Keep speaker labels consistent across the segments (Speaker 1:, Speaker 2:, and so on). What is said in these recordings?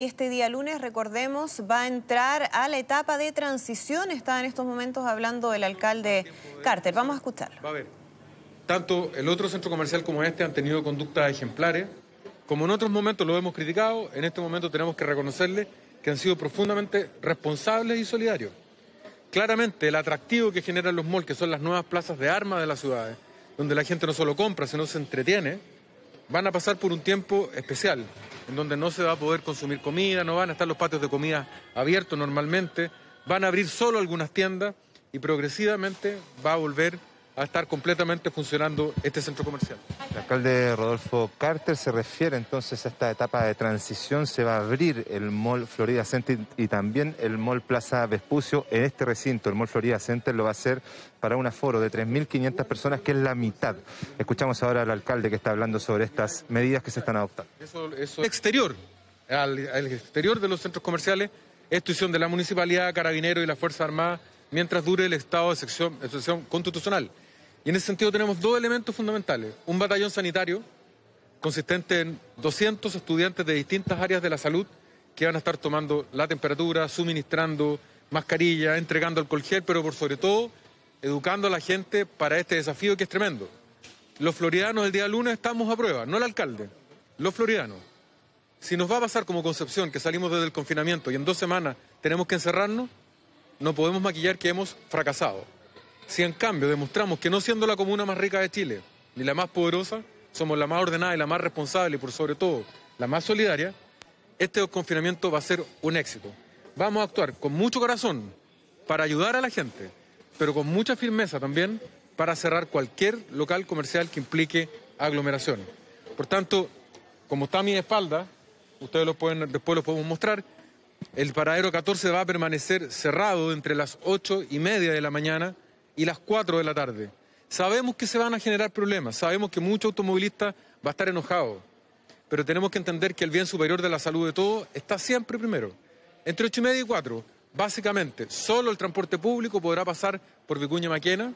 Speaker 1: Este día lunes, recordemos, va a entrar a la etapa de transición. Está en estos momentos hablando el alcalde Carter. Vamos a escuchar.
Speaker 2: Va a ver. Tanto el otro centro comercial como este han tenido conductas ejemplares. Como en otros momentos lo hemos criticado, en este momento tenemos que reconocerle que han sido profundamente responsables y solidarios. Claramente el atractivo que generan los malls, que son las nuevas plazas de armas de las ciudades, donde la gente no solo compra, sino se entretiene, van a pasar por un tiempo especial en donde no se va a poder consumir comida, no van a estar los patios de comida abiertos normalmente, van a abrir solo algunas tiendas y progresivamente va a volver a estar completamente funcionando este centro comercial.
Speaker 3: El alcalde Rodolfo Carter se refiere entonces a esta etapa de transición. Se va a abrir el Mall Florida Center y también el Mall Plaza Vespucio en este recinto. El Mall Florida Center lo va a hacer para un aforo de 3.500 personas, que es la mitad. Escuchamos ahora al alcalde que está hablando sobre estas medidas que se están adoptando.
Speaker 2: Eso, eso exterior, al, al exterior de los centros comerciales, es decisión de la municipalidad, carabineros y la Fuerza Armada mientras dure el estado de excepción constitucional. Y en ese sentido tenemos dos elementos fundamentales. Un batallón sanitario consistente en 200 estudiantes de distintas áreas de la salud que van a estar tomando la temperatura, suministrando mascarilla, entregando alcohol gel, pero por sobre todo educando a la gente para este desafío que es tremendo. Los floridanos el día lunes estamos a prueba, no el alcalde, los floridanos. Si nos va a pasar como Concepción, que salimos desde el confinamiento y en dos semanas tenemos que encerrarnos, no podemos maquillar que hemos fracasado. Si en cambio demostramos que no siendo la comuna más rica de Chile, ni la más poderosa, somos la más ordenada y la más responsable y por sobre todo la más solidaria, este confinamiento va a ser un éxito. Vamos a actuar con mucho corazón para ayudar a la gente, pero con mucha firmeza también para cerrar cualquier local comercial que implique aglomeración. Por tanto, como está a mi espalda, ustedes lo pueden, después lo podemos mostrar, el paradero 14 va a permanecer cerrado entre las 8 y media de la mañana y las 4 de la tarde. Sabemos que se van a generar problemas, sabemos que mucho automovilista va a estar enojado, pero tenemos que entender que el bien superior de la salud de todos está siempre primero. Entre 8 y media y 4, básicamente, solo el transporte público podrá pasar por Vicuña Maquena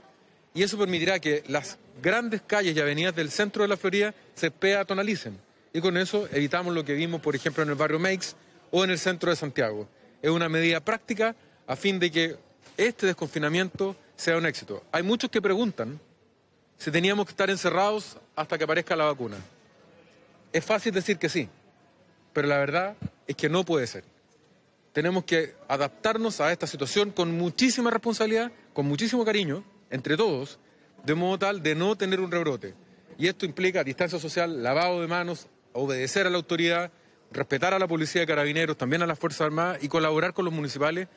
Speaker 2: y eso permitirá que las grandes calles y avenidas del centro de la Florida se peatonalicen. Y con eso evitamos lo que vimos, por ejemplo, en el barrio Meix o en el centro de Santiago. Es una medida práctica a fin de que este desconfinamiento sea un éxito. Hay muchos que preguntan si teníamos que estar encerrados hasta que aparezca la vacuna. Es fácil decir que sí, pero la verdad es que no puede ser. Tenemos que adaptarnos a esta situación con muchísima responsabilidad, con muchísimo cariño, entre todos, de modo tal de no tener un rebrote. Y esto implica distancia social, lavado de manos, obedecer a la autoridad, respetar a la policía de carabineros, también a las Fuerzas Armadas y colaborar con los municipales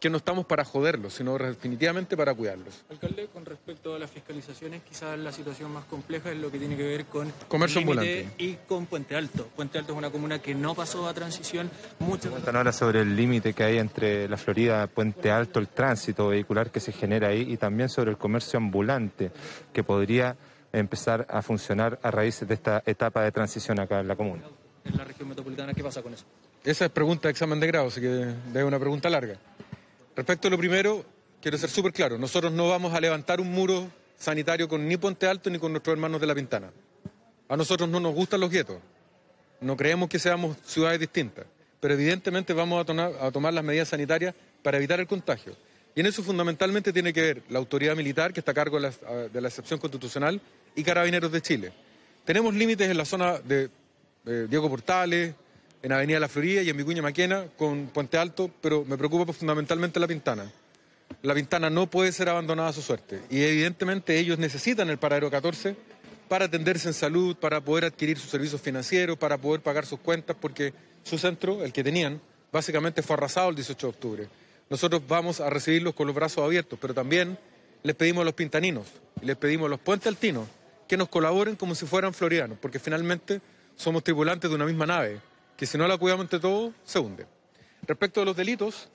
Speaker 2: que no estamos para joderlos, sino definitivamente para cuidarlos.
Speaker 4: Alcalde, con respecto a las fiscalizaciones, quizás la situación más compleja es lo que tiene que ver con
Speaker 2: comercio ambulante
Speaker 4: y con Puente Alto. Puente Alto es una comuna que no pasó a transición. Muchas
Speaker 3: Cuéntanos ahora sobre el límite que hay entre la Florida, Puente Alto, el tránsito vehicular que se genera ahí y también sobre el comercio ambulante que podría empezar a funcionar a raíz de esta etapa de transición acá en la comuna.
Speaker 4: En la región metropolitana, ¿qué pasa con eso?
Speaker 2: Esa es pregunta de examen de grado, así que es una pregunta larga. Respecto a lo primero, quiero ser súper claro, nosotros no vamos a levantar un muro sanitario con ni Puente Alto ni con nuestros hermanos de La Pintana. A nosotros no nos gustan los guetos, no creemos que seamos ciudades distintas, pero evidentemente vamos a, tomar, las medidas sanitarias para evitar el contagio. Y en eso fundamentalmente tiene que ver la autoridad militar, que está a cargo de la, excepción constitucional, y Carabineros de Chile. Tenemos límites en la zona de Diego Portales, en Avenida La Florida y en Vicuña Maquena con Puente Alto, pero me preocupa fundamentalmente la Pintana. La Pintana no puede ser abandonada a su suerte y evidentemente ellos necesitan el paradero 14 para atenderse en salud, para poder adquirir sus servicios financieros, para poder pagar sus cuentas, porque su centro, el que tenían, básicamente fue arrasado el 18 de octubre. Nosotros vamos a recibirlos con los brazos abiertos, pero también les pedimos a los pintaninos les pedimos a los puentes altinos que nos colaboren como si fueran florianos, porque finalmente somos tripulantes de una misma nave que si no la cuidamos entre todos, se hunde. Respecto a los delitos,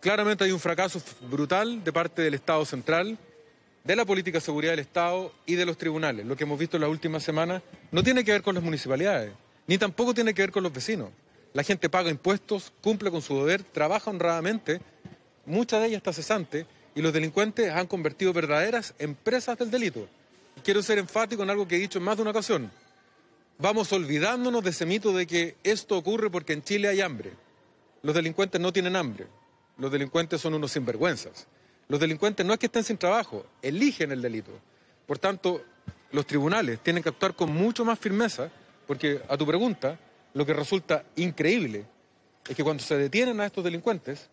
Speaker 2: claramente hay un fracaso brutal de parte del Estado central, de la política de seguridad del Estado y de los tribunales. Lo que hemos visto en las últimas semanas no tiene que ver con las municipalidades, ni tampoco tiene que ver con los vecinos. La gente paga impuestos, cumple con su deber, trabaja honradamente, mucha de ellas está cesante, y los delincuentes han convertido verdaderas empresas del delito. quiero ser enfático en algo que he dicho en más de una ocasión vamos olvidándonos de ese mito de que esto ocurre porque en Chile hay hambre. Los delincuentes no tienen hambre. Los delincuentes son unos sinvergüenzas. Los delincuentes no es que estén sin trabajo, eligen el delito. Por tanto, los tribunales tienen que actuar con mucho más firmeza, porque a tu pregunta, lo que resulta increíble es que cuando se detienen a estos delincuentes,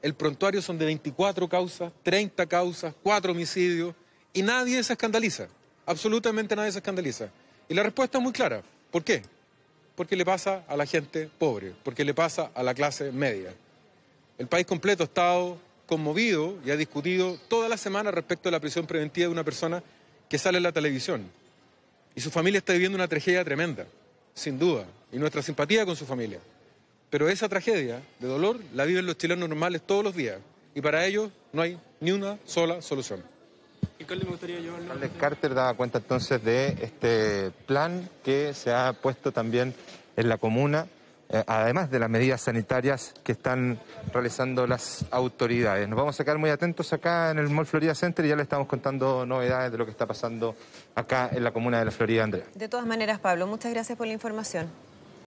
Speaker 2: el prontuario son de 24 causas, 30 causas, 4 homicidios, y nadie se escandaliza. Absolutamente nadie se escandaliza. Y la respuesta es muy clara. ¿Por qué? Porque le pasa a la gente pobre, porque le pasa a la clase media. El país completo ha estado conmovido y ha discutido toda la semana respecto a la prisión preventiva de una persona que sale en la televisión. Y su familia está viviendo una tragedia tremenda, sin duda, y nuestra simpatía con su familia. Pero esa tragedia de dolor la viven los chilenos normales todos los días, y para ellos no hay ni una sola solución.
Speaker 4: Alcalde, me gustaría llevarlo.
Speaker 3: Alcalde Carter daba cuenta entonces de este plan que se ha puesto también en la comuna eh, además de las medidas sanitarias que están realizando las autoridades. Nos vamos a quedar muy atentos acá en el Mall Florida Center y ya le estamos contando novedades de lo que está pasando acá en la comuna de la Florida, Andrea.
Speaker 1: De todas maneras, Pablo, muchas gracias por la información.